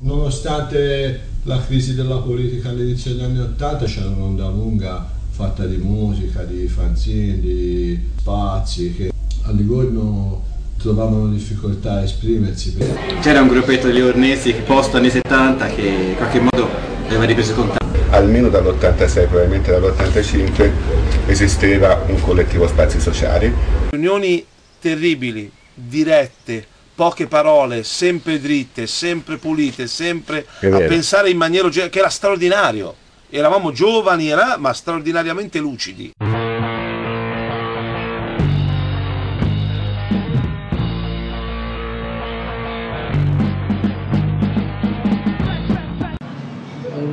Nonostante la crisi della politica all'inizio degli anni Ottanta c'era un'onda lunga fatta di musica, di fanzine, di spazi che a Livorno trovavano difficoltà a esprimersi. C'era un gruppetto di livornesi che post anni 70 che in qualche modo aveva ripreso contatto. Almeno dall'86, probabilmente dall'85, esisteva un collettivo spazi sociali. Riunioni terribili, dirette, poche parole, sempre dritte, sempre pulite, sempre a pensare in maniera che era straordinario. Eravamo giovani, era- ma straordinariamente lucidi.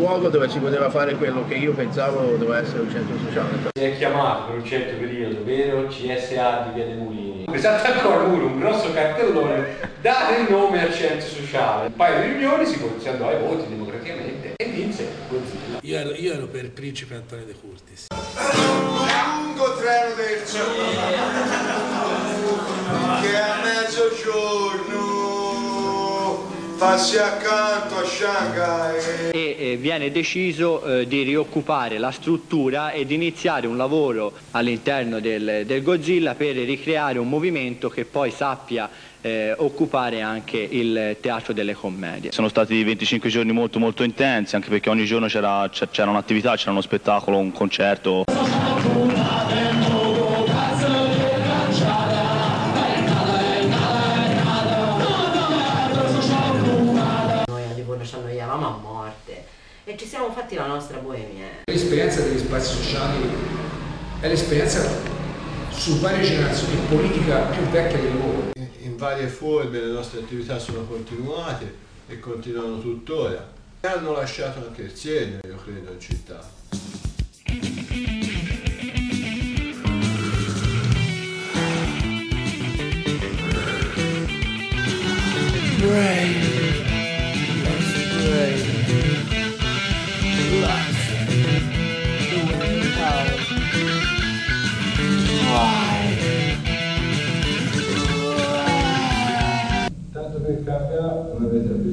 Luogo dove si poteva fare quello che io pensavo doveva essere un centro sociale. Si è chiamato per un certo periodo, vero? CSA di Via dei Mulini. Esatto ancora uno, un grosso cartellone, dare il nome al centro sociale. Un paio di riunioni, si, si andò ai voti democraticamente e vinse Godzilla. Io ero, io ero per Principe Antonio De Curtis. Passi accanto a Shanghai e eh, viene deciso eh, di rioccupare la struttura e di iniziare un lavoro all'interno del, del Godzilla per ricreare un movimento che poi sappia eh, occupare anche il teatro delle commedie. Sono stati 25 giorni molto molto intensi, anche perché ogni giorno c'era un'attività, c'era uno spettacolo, un concerto. E ci siamo fatti la nostra boemia. L'esperienza degli spazi sociali è l'esperienza su varie generazioni politica più vecchia del mondo. In, varie forme le nostre attività sono continuate e continuano tuttora. E hanno lasciato anche il segno, io credo, in città. Tanto per